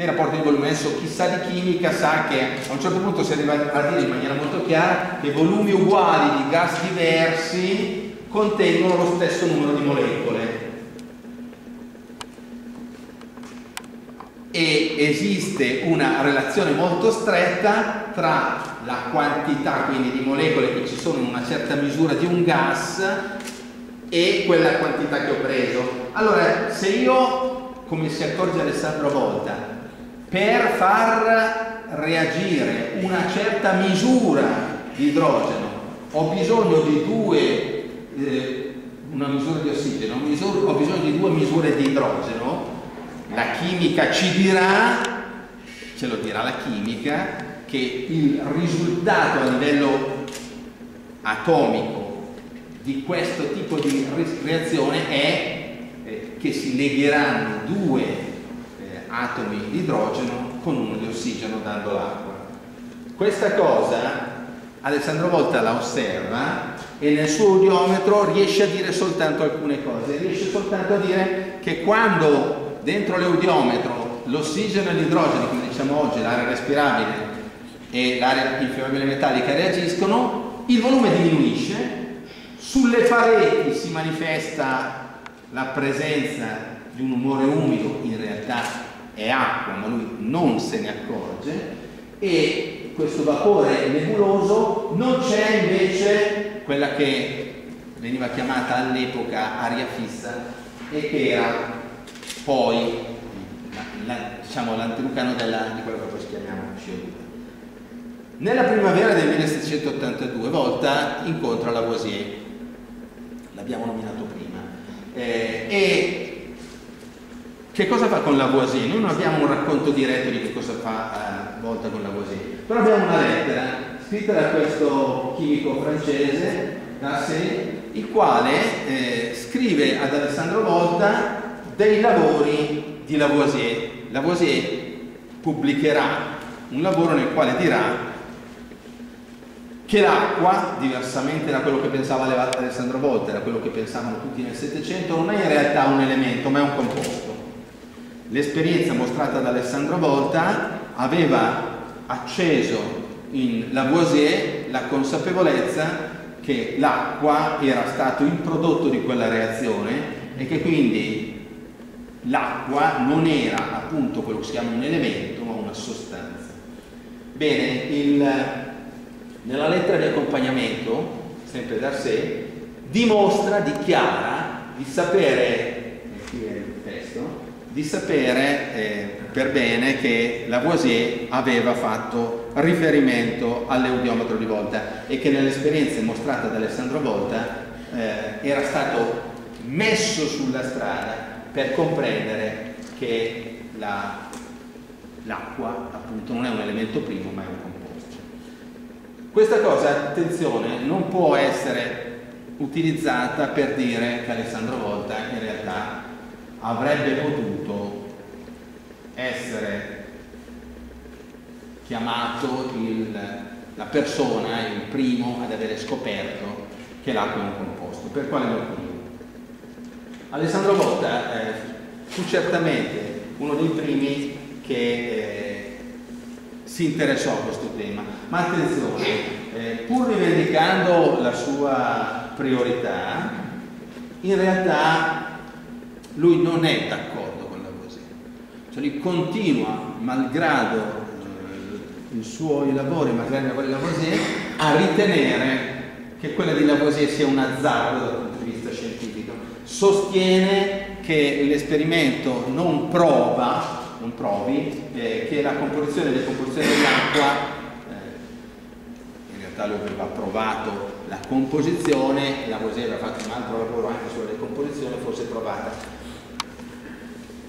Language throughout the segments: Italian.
nei rapporti di volume. Adesso chi sa di chimica sa che a un certo punto si arriva a dire in maniera molto chiara che volumi uguali di gas diversi contengono lo stesso numero di molecole. E esiste una relazione molto stretta tra la quantità quindi di molecole che ci sono in una certa misura di un gas e quella quantità che ho preso. Allora, se io, come si accorge Alessandro Volta, per far reagire una certa misura di idrogeno. Ho bisogno di due, eh, una misura di ossigeno, ho bisogno di due misure di idrogeno, la chimica ci dirà, ce lo dirà la chimica, che il risultato a livello atomico di questo tipo di reazione è eh, che si legheranno due atomi di idrogeno con uno di ossigeno dando l'acqua. Questa cosa Alessandro Volta la osserva e nel suo audiometro riesce a dire soltanto alcune cose, riesce soltanto a dire che quando dentro l'audiometro l'ossigeno e l'idrogeno, come diciamo oggi, l'aria respirabile e l'aria infiammabile metallica reagiscono, il volume diminuisce sulle pareti si manifesta la presenza di un umore umido, in realtà è acqua, ma lui non se ne accorge, e questo vapore nebuloso non c'è invece quella che veniva chiamata all'epoca aria fissa e che era poi diciamo, l'antilucano di quello che poi chiamiamo CO2. Nella primavera del 1782 Volta incontra Lavoisier l'abbiamo nominato prima. Eh, e che cosa fa con Lavoisier? Noi non abbiamo un racconto diretto di che cosa fa eh, Volta con Lavoisier, però abbiamo una lettera scritta da questo chimico francese, Dassé, il quale eh, scrive ad Alessandro Volta dei lavori di Lavoisier. Lavoisier pubblicherà un lavoro nel quale dirà che l'acqua, diversamente da quello che pensava Alessandro Volta, da quello che pensavano tutti nel Settecento, non è in realtà un elemento, ma è un composto. L'esperienza mostrata da Alessandro Volta aveva acceso in Lavoisier la consapevolezza che l'acqua era stato il prodotto di quella reazione e che quindi l'acqua non era appunto quello che si chiama un elemento, ma una sostanza. Bene, il nella lettera di accompagnamento, sempre da sé, dimostra, dichiara di sapere, qui è il testo, di sapere eh, per bene che Lavoisier aveva fatto riferimento all'eudiometro di Volta e che nell'esperienza mostrata da Alessandro Volta eh, era stato messo sulla strada per comprendere che l'acqua la, appunto non è un elemento primo ma è un composto. Questa cosa, attenzione, non può essere utilizzata per dire che Alessandro Volta in realtà avrebbe potuto essere chiamato il, la persona, il primo ad avere scoperto che l'acqua è un composto. Per quale motivo? Alessandro Volta eh, fu certamente uno dei primi che eh, si interessò a questo tema. Ma attenzione, eh, pur rivendicando la sua priorità, in realtà lui non è d'accordo con Lavoisier. Cioè lui continua, malgrado eh, i suoi lavori, malgrado i lavori di Lavoisier, a ritenere che quella di Lavoisier sia un azzardo dal punto di vista scientifico. Sostiene che l'esperimento non prova non provi, eh, che la composizione e decomposizione dell'acqua, eh, in realtà lui aveva provato la composizione, la Mosè aveva fatto un altro lavoro anche sulla decomposizione, forse provata.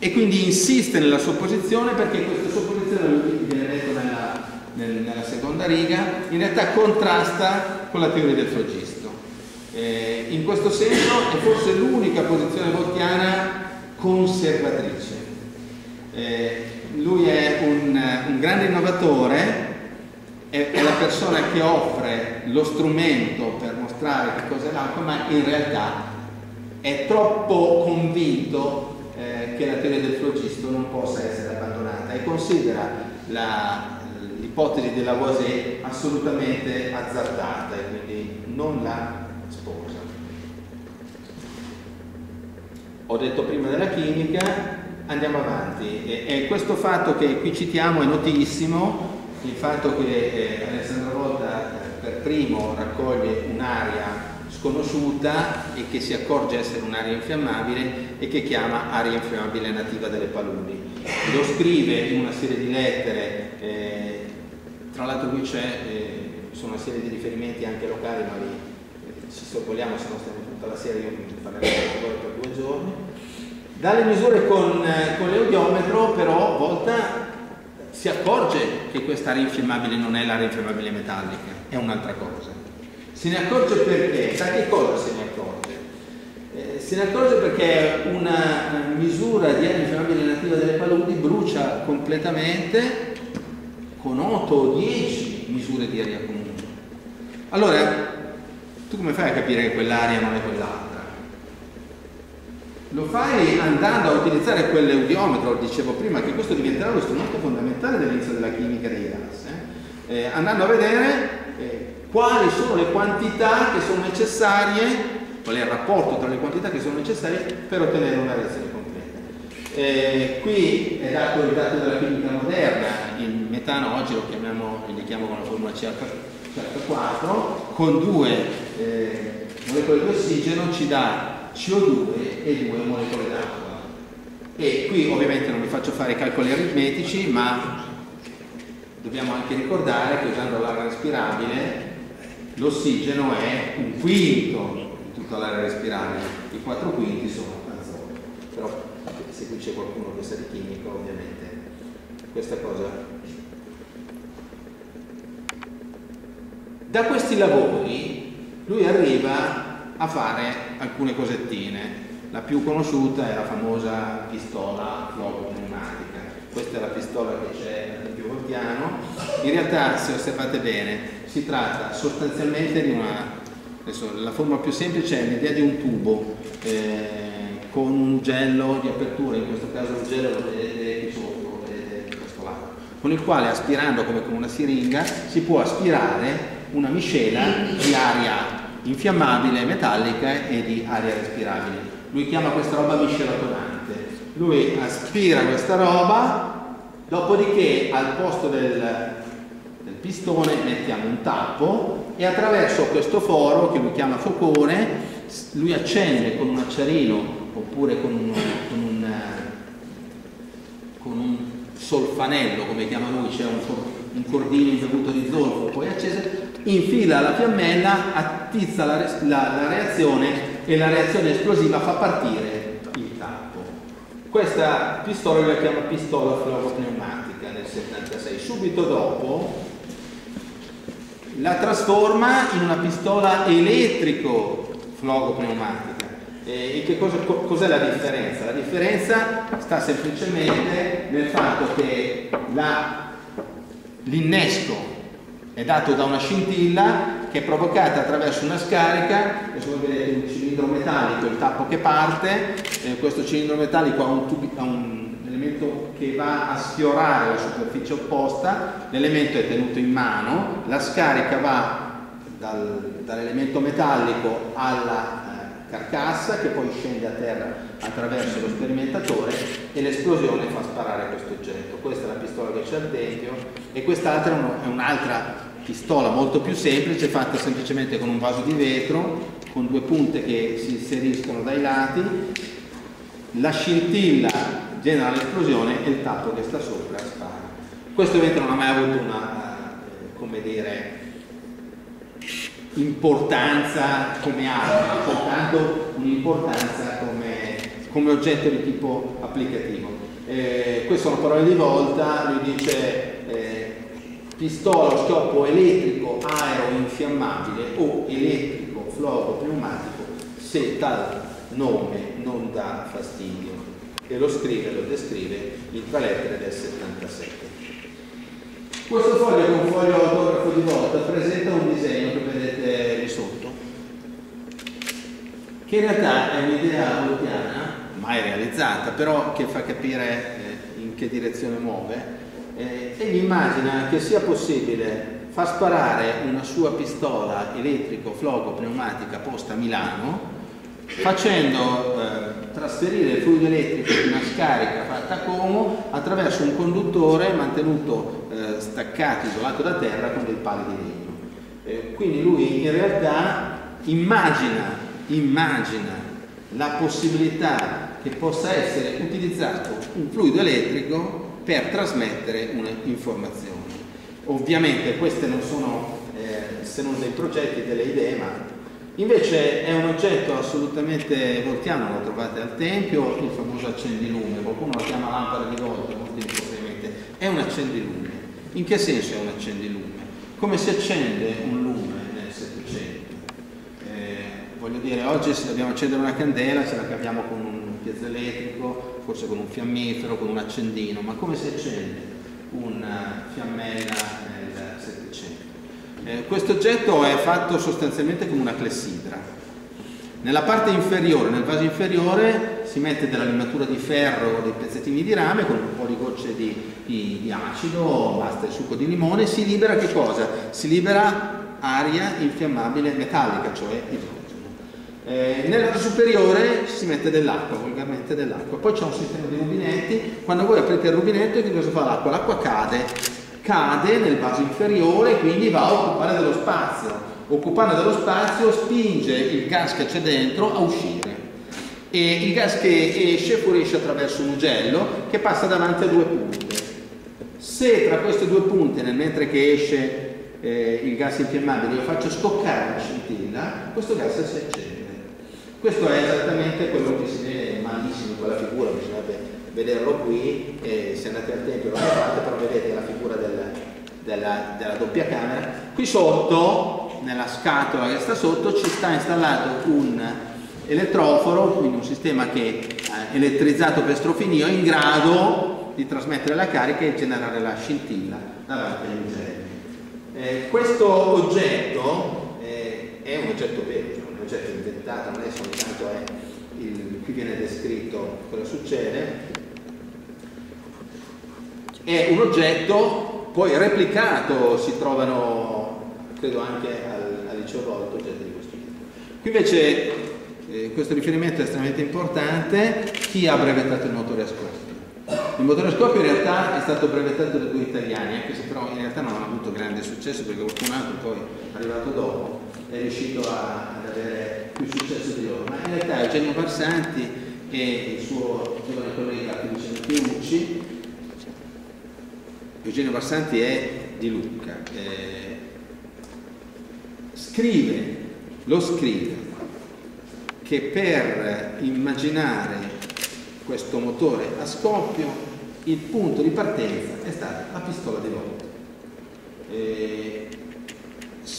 E quindi insiste nella sua posizione perché questa sua posizione, viene detto nella, nel, nella seconda riga, in realtà contrasta con la teoria del flogisto. Eh, in questo senso è forse l'unica posizione voltiana conservatrice. Eh, lui è un, un, grande innovatore, è, la persona che offre lo strumento per mostrare che cos'è l'acqua, ma in realtà è troppo convinto eh, che la teoria del flogisto non possa essere abbandonata e considera l'ipotesi della Voisin assolutamente azzardata e quindi non la sposa. Ho detto prima della chimica, andiamo avanti. E, e questo fatto che qui citiamo è notissimo, il fatto che eh, Alessandro Volta eh, per primo raccoglie un'aria sconosciuta e che si accorge essere un'aria infiammabile e che chiama aria infiammabile nativa delle paludi. Lo scrive in una serie di lettere, eh, tra l'altro qui c'è eh, una serie di riferimenti anche locali, ma li eh, ci sorvoliamo se non stiamo tutta la serie, io parlerò per due giorni. Dalle misure con, eh, con l'eudiometro però Volta si accorge che questa aria infiammabile non è l'aria infiammabile metallica, è un'altra cosa. Se ne accorge perché? Da che cosa se ne accorge? Eh, se ne accorge perché una misura di infiammabile nativa delle paludi brucia completamente con 8 o 10 misure di aria comune. Allora, tu come fai a capire che quell'aria non è quell'altra? Lo fai andando a utilizzare quell'eudiometro, dicevo prima che questo diventerà lo strumento fondamentale dell'inizio della chimica dei gas, eh? Eh, andando a vedere quali sono le quantità che sono necessarie, qual è il rapporto tra le quantità che sono necessarie per ottenere una reazione completa. Eh, qui è dato il dato della chimica moderna, il metano oggi lo chiamiamo, lo chiamo con la formula CH4, con due eh, molecole di ossigeno ci dà CO2 e due molecole d'acqua. E qui ovviamente non vi faccio fare i calcoli aritmetici, ma dobbiamo anche ricordare che usando l'aria respirabile l'ossigeno è un quinto di tutta l'aria respirabile, i quattro quinti sono azoto. Però se qui c'è qualcuno che sa di chimica ovviamente questa cosa. Da questi lavori lui arriva a fare alcune cosettine. La più conosciuta è la famosa pistola pneumatica. Questa è la pistola che c'è nel più voltiano. In realtà, se osservate bene, si tratta sostanzialmente di una, adesso, la forma più semplice è l'idea di un tubo eh, con un gello di apertura, in questo caso il gello lo vedete qui sotto, vedete questo lato, con il quale aspirando come con una siringa si può aspirare una miscela di aria infiammabile metallica e di aria respirabile. Lui chiama questa roba miscelatonante. Lui aspira questa roba, dopodiché al posto del pistone mettiamo un tappo e attraverso questo foro che lui chiama focone lui accende con un acciarino oppure con un, con un, con un solfanello come chiama lui, c'è un, un cordino imbevuto di zolfo poi acceso, infila la fiammella, attizza la, la, la reazione e la reazione esplosiva fa partire il tappo. Questa pistola la chiama pistola fluoropneumatica nel 76. Subito dopo la trasforma in una pistola elettrico flogopneumatica. E che cosa, cos'è la differenza? La differenza sta semplicemente nel fatto che l'innesco è dato da una scintilla che è provocata attraverso una scarica, adesso voi vedete un cilindro metallico, il tappo che parte, eh, questo cilindro metallico ha un, tubi, ha un elemento che va a sfiorare la superficie opposta, l'elemento è tenuto in mano, la scarica va dal, dall'elemento metallico alla eh, carcassa che poi scende a terra attraverso lo sperimentatore e l'esplosione fa sparare questo oggetto. Questa è la pistola che c'è al tempio e quest'altra è un'altra pistola molto più semplice fatta semplicemente con un vaso di vetro con due punte che si inseriscono dai lati la scintilla genera l'esplosione e il tappo che sta sopra spara. Questo evento non ha mai avuto una, eh, come dire, importanza come arma, ma soltanto un'importanza come, come, oggetto di tipo applicativo. Eh, queste sono parole di volta, lui dice eh, pistola o scopo elettrico aero infiammabile o elettrico floco pneumatico se tal nome non dà fastidio e lo scrive, lo descrive in tre lettere del 77. Questo foglio che un foglio autografo di volta presenta un disegno che vedete lì sotto, che in realtà è un'idea voltiana, mai realizzata, però che fa capire eh, in che direzione muove, eh, egli immagina che sia possibile far sparare una sua pistola elettrico-flogo-pneumatica posta a Milano facendo eh, trasferire il fluido elettrico di una scarica fatta a Como attraverso un conduttore mantenuto eh, staccato, isolato da terra con dei pali di legno. Eh, quindi lui in realtà immagina, immagina la possibilità che possa essere utilizzato un fluido elettrico per trasmettere un'informazione. Ovviamente queste non sono eh, se non dei progetti, delle idee, ma invece è un oggetto assolutamente voltiano, lo trovate al Tempio, il famoso accendilume, qualcuno lo chiama lampada di volta, molti è un accendilume. In che senso è un accendilume? Come si accende un lume nel Settecento? Eh, voglio dire, oggi se dobbiamo accendere una candela ce la caviamo con un piezoelettrico, forse con un fiammifero, con un accendino, ma come si accende una fiammella? Eh, questo oggetto è fatto sostanzialmente come una clessidra. Nella parte inferiore, nel vaso inferiore, si mette della limatura di ferro o dei pezzettini di rame con un po' di gocce di, di, di acido, basta il succo di limone, si libera che cosa? Si libera aria infiammabile metallica, cioè idrogeno. Eh, nel lato superiore si mette dell'acqua, vulgarmente dell'acqua. Poi c'è un sistema di rubinetti, quando voi aprite il rubinetto che cosa fa l'acqua? L'acqua cade, cade nel vaso inferiore e quindi va a occupare dello spazio. Occupando dello spazio spinge il gas che c'è dentro a uscire e il gas che esce fuoriesce attraverso un ugello che passa davanti a due punte. Se tra queste due punte, nel mentre che esce eh, il gas infiammabile, io faccio scoccare una scintilla, questo gas si accende. Questo è esattamente quello che si vede malissimo in quella figura, bisognerebbe vederlo qui, e se andate al tempio lo trovate, però vedete la figura del, della, della, doppia camera. Qui sotto, nella scatola che sta sotto, ci sta installato un elettroforo, quindi un sistema che è elettrizzato per strofinio, in grado di trasmettere la carica e generare la scintilla davanti agli. Eh, questo oggetto eh, è un oggetto vero, cioè un oggetto inventato, non è soltanto è il, qui viene descritto cosa succede, è un oggetto poi replicato, si trovano credo anche al, al liceo Volto oggetti di questo tipo. Qui invece eh, questo riferimento è estremamente importante, chi ha brevettato il motore a scoppio? Il motore a scoppio in realtà è stato brevettato da due italiani, anche se però in realtà non hanno avuto grande successo perché qualcun altro poi arrivato dopo è riuscito a, ad avere più successo di loro. Ma in realtà Eugenio Barsanti e il suo giovane collega Luciano Piucci, Eugenio Barsanti è di Lucca, eh, scrive, lo scrive, che per immaginare questo motore a scoppio il punto di partenza è stata la pistola di volta. Eh,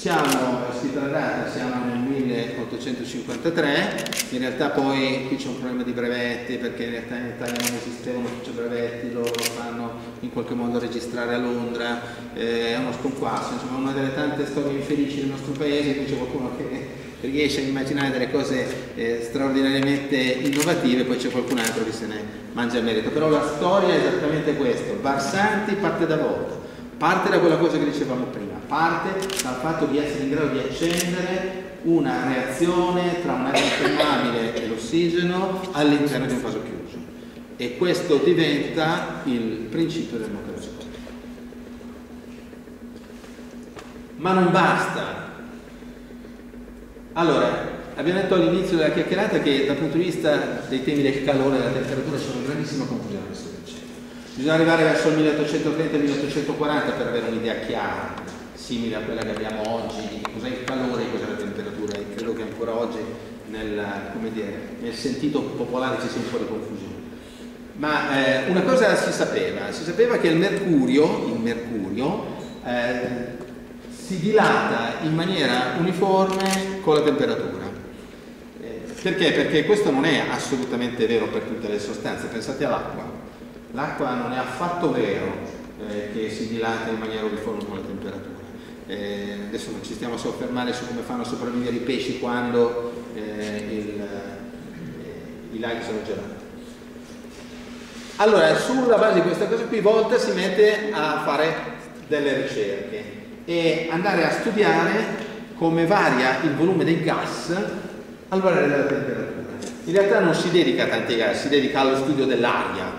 siamo, scritto la data, siamo nel 1853, in realtà poi qui c'è un problema di brevetti perché in realtà in Italia non esistevano brevetti, loro lo fanno in qualche modo registrare a Londra, eh, è uno sconquasso, insomma una delle tante storie infelici del nostro paese, qui c'è qualcuno che riesce a immaginare delle cose eh, straordinariamente innovative, poi c'è qualcun altro che se ne mangia il merito. Però la storia è esattamente questo, Barsanti parte da volta, parte da quella cosa che dicevamo prima, parte dal fatto di essere in grado di accendere una reazione tra un'aria infiammabile e l'ossigeno all'interno di un vaso chiuso. E questo diventa il principio del motore Ma non basta, allora, abbiamo detto all'inizio della chiacchierata che dal punto di vista dei temi del calore e della temperatura c'è una grandissima confusione Bisogna arrivare verso il 1830-1840 per avere un'idea chiara, simile a quella che abbiamo oggi, di cos'è il calore e cos'è la temperatura e credo che ancora oggi nel, dire, nel sentito popolare ci sia un po' di confusione. Ma eh, una cosa si sapeva, si sapeva che il mercurio, il mercurio eh, si dilata in maniera uniforme con la temperatura. Eh, perché? Perché questo non è assolutamente vero per tutte le sostanze, pensate all'acqua. L'acqua non è affatto vero eh, che si dilata in maniera uniforme con la temperatura. Eh, adesso non ci stiamo a soffermare su come fanno a sopravvivere i pesci quando eh, il, eh, i laghi sono gelati. Allora, sulla base di questa cosa qui, Volta si mette a fare delle ricerche e andare a studiare come varia il volume dei gas al variare della temperatura. In realtà non si dedica a tanti gas, si dedica allo studio dell'aria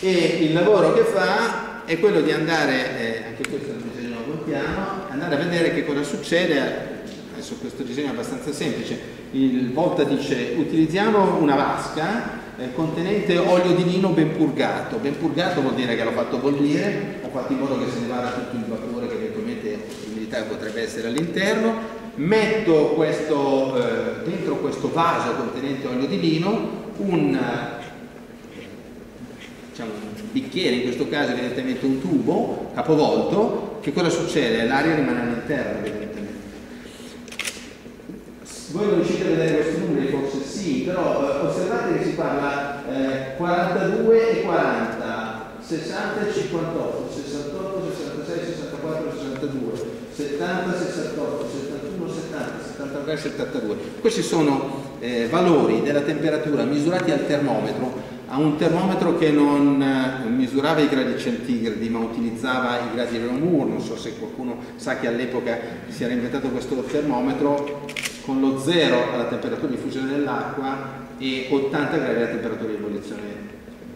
e il lavoro che fa è quello di andare, eh, anche questo è un disegno a piano, andare a vedere che cosa succede. Adesso questo disegno è abbastanza semplice, il Volta dice utilizziamo una vasca eh, contenente olio di lino ben purgato, ben purgato vuol dire che l'ho fatto bollire, ho fatto in modo che se ne vada tutto il vapore che eventualmente l'umidità potrebbe essere all'interno, metto questo, eh, dentro questo vaso contenente olio di lino un, diciamo, un bicchiere, in questo caso evidentemente un tubo capovolto, che cosa succede? L'aria rimane all'interno evidentemente voi non riuscite a vedere questi numeri, forse sì, però eh, osservate che si parla eh, 42 e 40, 60 e 58, 68, 66, 64, 62, 70, 68, 71, 70, 73, 72. Questi sono eh, valori della temperatura misurati al termometro a un termometro che non eh, misurava i gradi centigradi ma utilizzava i gradi Reaumur, non so se qualcuno sa che all'epoca si era inventato questo termometro con lo zero alla temperatura di fusione dell'acqua e 80 gradi alla temperatura di ebollizione.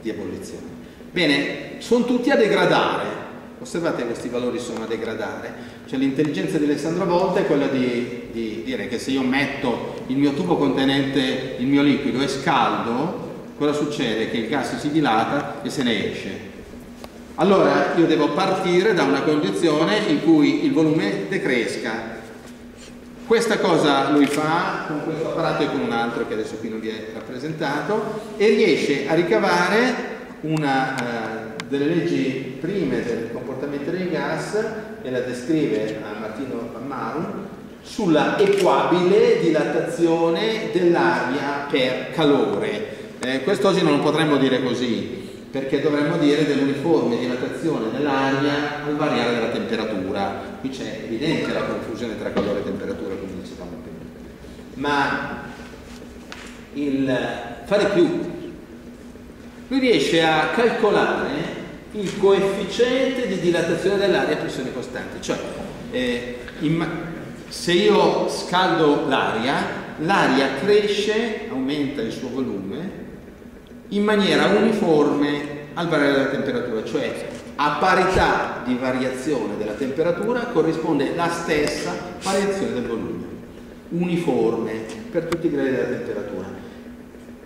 Di ebollizione. Bene, sono tutti a degradare. Osservate questi valori sono a degradare. Cioè l'intelligenza di Alessandro Volta è quella di, di dire che se io metto il mio tubo contenente il mio liquido e scaldo, cosa succede? Che il gas si dilata e se ne esce. Allora io devo partire da una condizione in cui il volume decresca questa cosa lui fa con questo apparato e con un altro che adesso qui non vi è rappresentato e riesce a ricavare una uh, delle leggi prime del comportamento dei gas e la descrive a Martino Marum sulla equabile dilatazione dell'aria per calore. Eh, questo oggi non lo potremmo dire così, perché dovremmo dire dell'uniforme dilatazione dell'aria al variare della temperatura. Qui c'è evidente la confusione tra calore e temperatura, come dicevamo prima. Ma il fare più, lui riesce a calcolare il coefficiente di dilatazione dell'aria a pressione costante, cioè eh, se io scaldo l'aria, l'aria cresce, aumenta il suo volume in maniera uniforme al variare della temperatura, cioè a parità di variazione della temperatura corrisponde la stessa variazione del volume, uniforme per tutti i gradi della temperatura.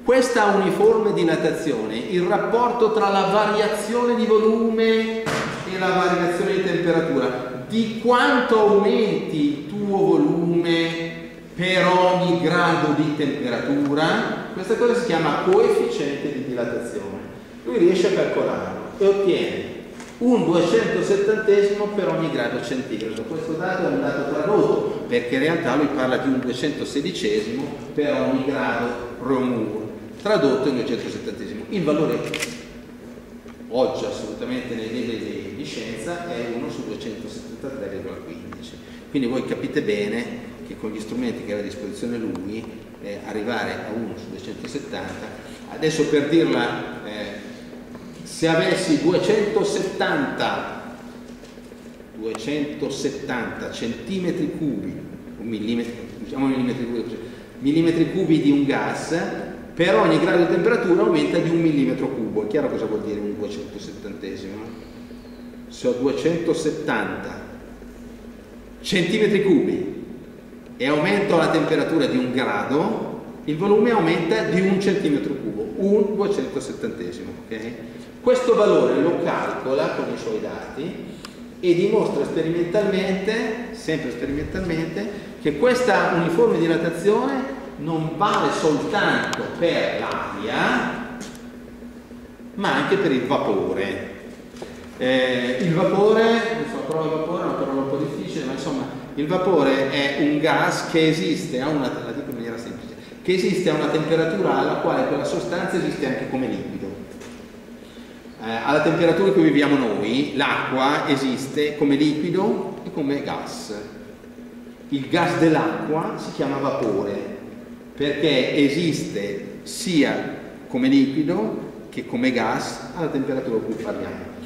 Questa uniforme dilatazione, il rapporto tra la variazione di volume e la variazione di temperatura, di quanto aumenti il tuo per ogni grado di temperatura, questa cosa si chiama coefficiente di dilatazione. Lui riesce a calcolarlo e ottiene un 270 per ogni grado centigrado. Questo dato è un dato tradotto perché in realtà lui parla di un 216 per ogni grado Reaumur, tradotto in 270. Il valore oggi assolutamente nei libri di scienza è 1 su 273,15. Quindi voi capite bene che con gli strumenti che aveva a disposizione lui eh, arrivare a 1 su 270. Adesso per dirla, eh, se avessi 270, 270 centimetri cubi, o millimetri, diciamo millimetri cubi, millimetri cubi di un gas, per ogni grado di temperatura aumenta di un millimetro cubo. È chiaro cosa vuol dire un 270? Se ho 270 centimetri cubi e aumento la temperatura di un grado, il volume aumenta di un centimetro cubo, un 270. Okay? Questo valore lo calcola con i suoi dati e dimostra sperimentalmente, sempre sperimentalmente, che questa uniforme dilatazione non vale soltanto per l'aria, ma anche per il vapore. Eh, il vapore, prova il vapore è una parola un po' difficile, ma insomma il vapore è un gas che esiste a una, la semplice, che esiste a una temperatura alla quale quella sostanza esiste anche come liquido. Eh, alla temperatura in cui viviamo noi, l'acqua esiste come liquido e come gas. Il gas dell'acqua si chiama vapore perché esiste sia come liquido che come gas alla temperatura a cui parliamo.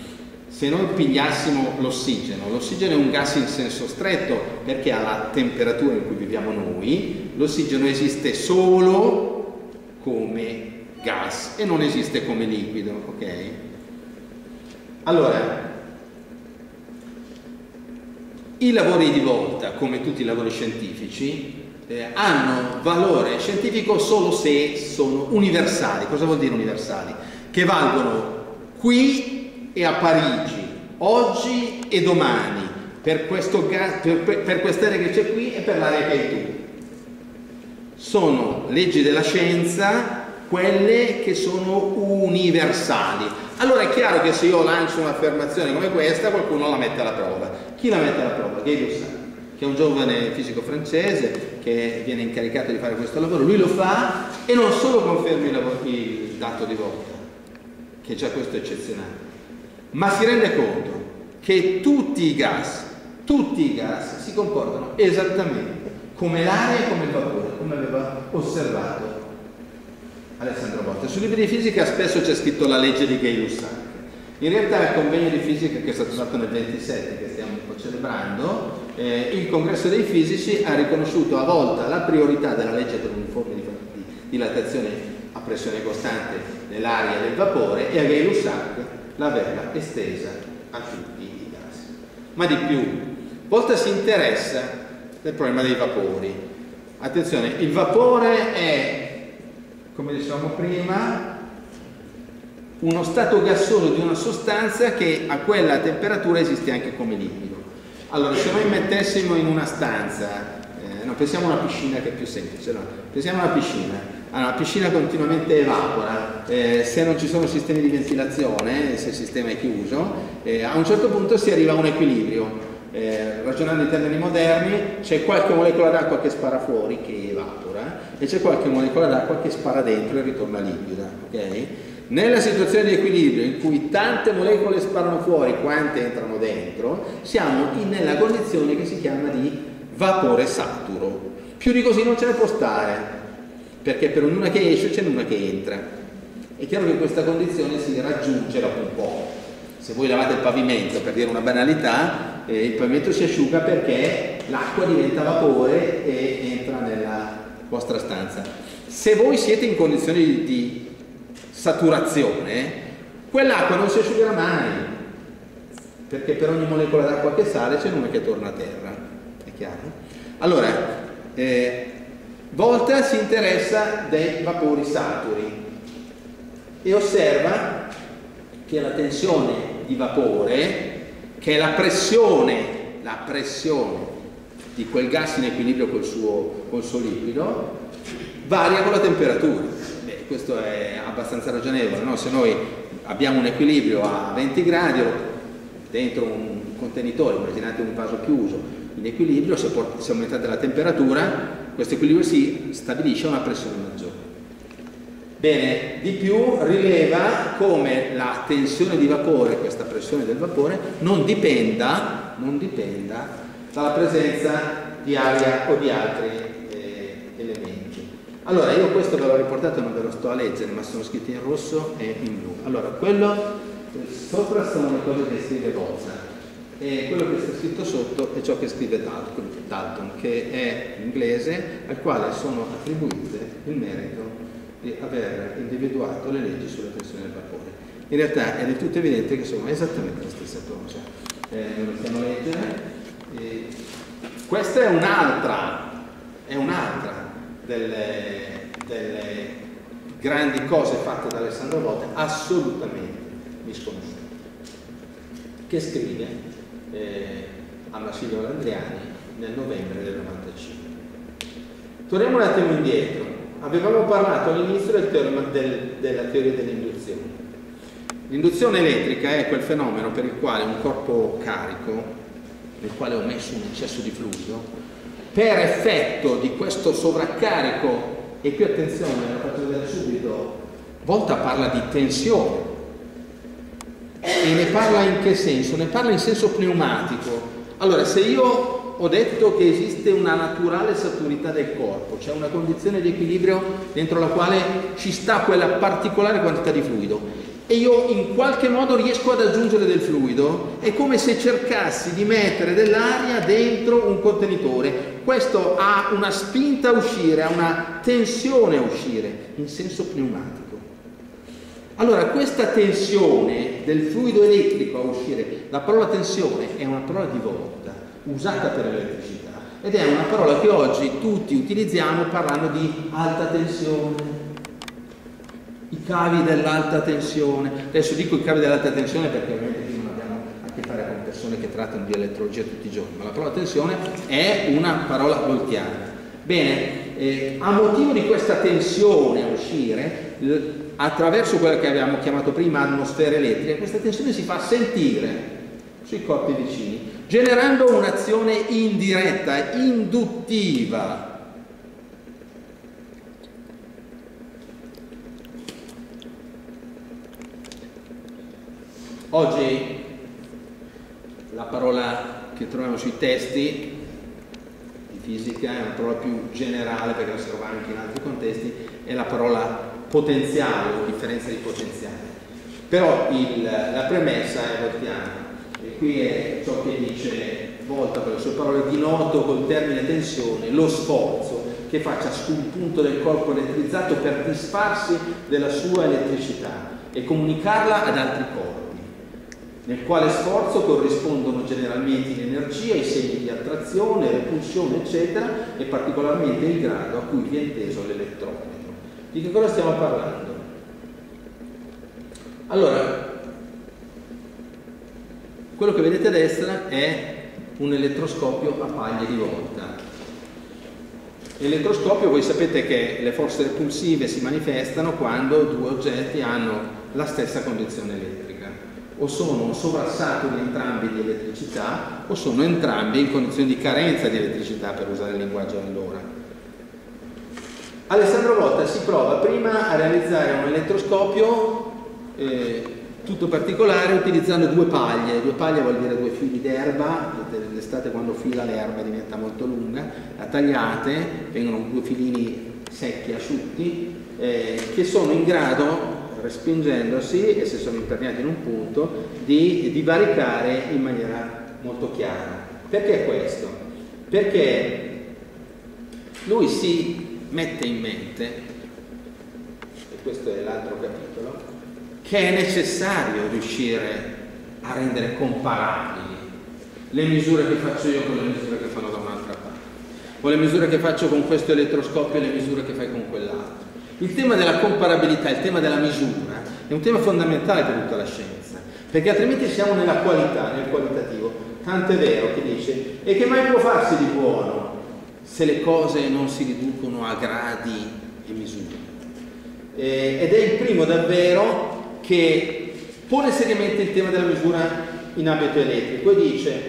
Se noi pigliassimo l'ossigeno, l'ossigeno è un gas in senso stretto perché alla temperatura in cui viviamo noi, l'ossigeno esiste solo come gas e non esiste come liquido, ok? Allora, i lavori di volta, come tutti i lavori scientifici, eh, hanno valore scientifico solo se sono universali. Cosa vuol dire universali? Che valgono qui e a Parigi, oggi e domani, per, questo per, per quest'area che c'è qui e per l'area che hai tu. Sono leggi della scienza quelle che sono universali. Allora è chiaro che se io lancio un'affermazione come questa, qualcuno la mette alla prova. Chi la mette alla prova? Gay Lussac, che è un giovane fisico francese che viene incaricato di fare questo lavoro. Lui lo fa e non solo conferma il dato di volta, che già questo è eccezionale, ma si rende conto che tutti i gas, tutti i gas si comportano esattamente come l'aria e come il vapore, come aveva osservato Alessandro Botta. Sui libri di fisica spesso c'è scritto la legge di Gay-Lussac. In realtà il convegno di fisica che è stato fatto nel 27, che stiamo celebrando, eh, il congresso dei fisici ha riconosciuto a volta la priorità della legge dell'uniforme di, di dilatazione a pressione costante dell'aria e del vapore e a Gay-Lussac l'averla estesa a tutti i gas. Ma di più, Volta si interessa del problema dei vapori. Attenzione, il vapore è come dicevamo prima, uno stato gassoso di una sostanza che a quella temperatura esiste anche come liquido. Allora, se noi mettessimo in una stanza, no, pensiamo a una piscina che è più semplice, no? pensiamo a una piscina, allora, la piscina continuamente evapora, eh, se non ci sono sistemi di ventilazione, se il sistema è chiuso, eh, a un certo punto si arriva a un equilibrio. Eh, ragionando in termini moderni, c'è qualche molecola d'acqua che spara fuori, che evapora, e c'è qualche molecola d'acqua che spara dentro e ritorna liquida. Okay? Nella situazione di equilibrio in cui tante molecole sparano fuori quante entrano dentro, siamo in, nella condizione che si chiama di vapore saturo. Più di così non ce ne può stare, perché per ognuna che esce c'è una che entra. È chiaro che questa condizione si raggiunge dopo un po'. Se voi lavate il pavimento, per dire una banalità, eh, il pavimento si asciuga perché l'acqua diventa vapore e entra nella vostra stanza. Se voi siete in condizioni di, di saturazione, quell'acqua non si asciugherà mai, perché per ogni molecola d'acqua che sale c'è una che torna a terra, chiaro? Allora, eh, Volta si interessa dei vapori saturi e osserva che la tensione di vapore, che è la pressione, la pressione di quel gas in equilibrio col suo, col suo liquido, varia con la temperatura. Beh, questo è abbastanza ragionevole, no? se noi abbiamo un equilibrio a 20 gradi dentro un contenitore, immaginate un vaso chiuso in equilibrio, se, se aumentate la temperatura, questo equilibrio si stabilisce a una pressione maggiore. Bene, di più rileva come la tensione di vapore, questa pressione del vapore, non dipenda, non dipenda dalla presenza di aria o di altri eh, elementi. Allora, io questo ve l'ho riportato, non ve lo sto a leggere, ma sono scritti in rosso e in blu. Allora, quello sopra sono le cose che scrive Bozza e quello che sta scritto sotto è ciò che scrive Dalton, Dalton che è inglese, al quale sono attribuite il merito di aver individuato le leggi sulla tensione del vapore. In realtà è del tutto evidente che sono esattamente la stessa cosa. Eh, lo possiamo leggere. E questa è un'altra, un'altra delle, delle, grandi cose fatte da Alessandro Botte, assolutamente misconosciute, che scrive eh, a Massimiliano Andriani nel novembre del 95. Torniamo un attimo indietro. Avevamo parlato all'inizio del del, della teoria dell'induzione. L'induzione elettrica è quel fenomeno per il quale un corpo carico nel quale ho messo un eccesso di fluido, per effetto di questo sovraccarico, e qui attenzione, lo faccio vedere subito, Volta parla di tensione, e ne parla in che senso? Ne parla in senso pneumatico. Allora, se io ho detto che esiste una naturale saturità del corpo, cioè una condizione di equilibrio dentro la quale ci sta quella particolare quantità di fluido, e io in qualche modo riesco ad aggiungere del fluido, è come se cercassi di mettere dell'aria dentro un contenitore. Questo ha una spinta a uscire, ha una tensione a uscire in senso pneumatico. Allora, questa tensione del fluido elettrico a uscire, la parola tensione è una parola di volta, usata per l'elettricità, ed è una parola che oggi tutti utilizziamo parlando di alta tensione, i cavi dell'alta tensione. Adesso dico i cavi dell'alta tensione perché ovviamente non abbiamo a che fare con persone che trattano di elettrologia tutti i giorni, ma la parola tensione è una parola voltiana. Bene, eh, a motivo di questa tensione a uscire, attraverso quella che abbiamo chiamato prima atmosfera elettrica, questa tensione si fa sentire sui corpi vicini, generando un'azione indiretta, induttiva. Oggi la parola che troviamo sui testi di fisica è una parola più generale perché la si trova anche in altri contesti, è la parola potenziale o differenza di potenziale. Però il, la premessa è voltiana e qui è ciò che dice Volta per le sue parole di noto col termine tensione lo sforzo che fa ciascun punto del corpo elettrizzato per disfarsi della sua elettricità e comunicarla ad altri corpi, nel quale sforzo corrispondono generalmente l'energia, i segni di attrazione, repulsione, eccetera, e particolarmente il grado a cui viene teso l'elettrone. Di che cosa stiamo parlando? Allora, quello che vedete a destra è un elettroscopio a paglie di volta. L'elettroscopio, voi sapete che le forze repulsive si manifestano quando due oggetti hanno la stessa condizione elettrica, o sono di entrambi di elettricità o sono entrambi in condizioni di carenza di elettricità, per usare il linguaggio allora. Alessandro Volta si prova prima a realizzare un elettroscopio eh, tutto particolare utilizzando due paglie, due paglie vuol dire due fili d'erba, l'estate quando fila l'erba diventa molto lunga, la tagliate, vengono due filini secchi, asciutti, eh, che sono in grado, respingendosi e se sono imperniati in un punto, di, di varicare in maniera molto chiara. Perché questo? Perché lui si mette in mente, e questo è l'altro capitolo, che è necessario riuscire a rendere comparabili le misure che faccio io con le misure che fanno da un'altra parte, o le misure che faccio con questo elettroscopio e le misure che fai con quell'altro. Il tema della comparabilità, il tema della misura, è un tema fondamentale per tutta la scienza, perché altrimenti siamo nella qualità, nel qualitativo. Tanto è vero che dice, e che mai può farsi di buono se le cose non si riducono a gradi e misure. Eh, ed è il primo davvero che pone seriamente il tema della misura in ambito elettrico e dice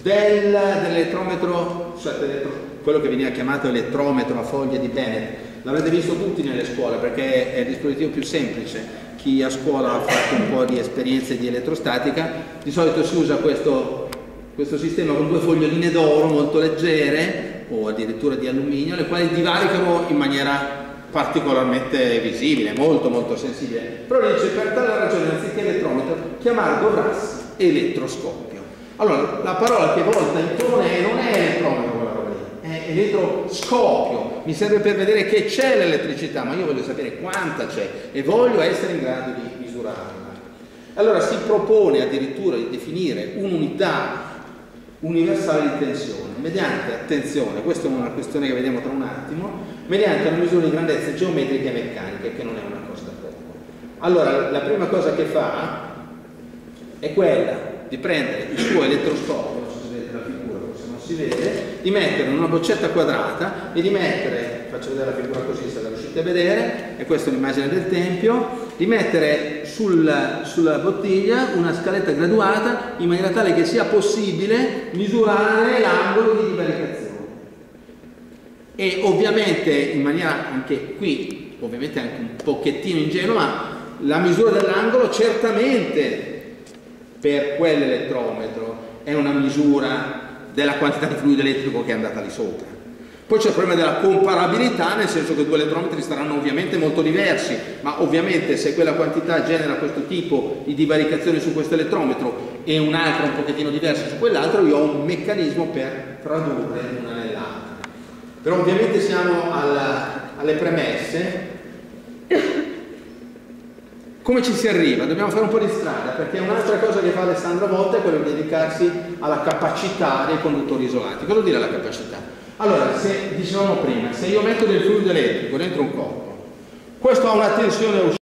del, dell'elettrometro, scusate, quello che veniva chiamato elettrometro a foglie di Bennett, l'avrete visto tutti nelle scuole perché è il dispositivo più semplice. Chi a scuola ha fatto un po' di esperienze di elettrostatica, di solito si usa questo, questo sistema con due foglioline d'oro molto leggere o addirittura di alluminio, le quali divaricano in maniera particolarmente visibile, molto molto sensibile. Però dice per tale ragione anziché elettrometro chiamare dovrassi elettroscopio. Allora la parola che volta impone non è elettrometro quella roba lì, è elettroscopio. Mi serve per vedere che c'è l'elettricità, ma io voglio sapere quanta c'è e voglio essere in grado di misurarla. Allora si propone addirittura di definire un'unità universale di tensione, mediante, attenzione, questa è una questione che vediamo tra un attimo, mediante una misura di grandezza geometrica e meccanica, che non è una cosa da poco. Allora, la prima cosa che fa è quella di prendere il suo elettroscopio, non so se vedete la figura, forse non si vede, di mettere in una boccetta quadrata e di mettere, faccio vedere la figura così se la riuscite a vedere, e questa è l'immagine del tempio, di mettere sul, sulla bottiglia una scaletta graduata in maniera tale che sia possibile misurare l'angolo di divaricazione. E ovviamente in maniera anche qui, ovviamente anche un pochettino ingenua, la misura dell'angolo certamente per quell'elettrometro è una misura della quantità di fluido elettrico che è andata lì sopra. Poi c'è il problema della comparabilità, nel senso che due elettrometri saranno ovviamente molto diversi, ma ovviamente se quella quantità genera questo tipo di divaricazione su questo elettrometro e un'altra un pochettino diversa su quell'altro, io ho un meccanismo per tradurre l'una nell'altra. Però ovviamente siamo alla, alle premesse. Come ci si arriva? Dobbiamo fare un po' di strada, perché un'altra cosa che fa Alessandro a volte è quello di dedicarsi alla capacità dei conduttori isolati. Cosa vuol dire la capacità? Allora, se dicevamo prima, se io metto del fluido elettrico dentro un corpo, questo ha una tensione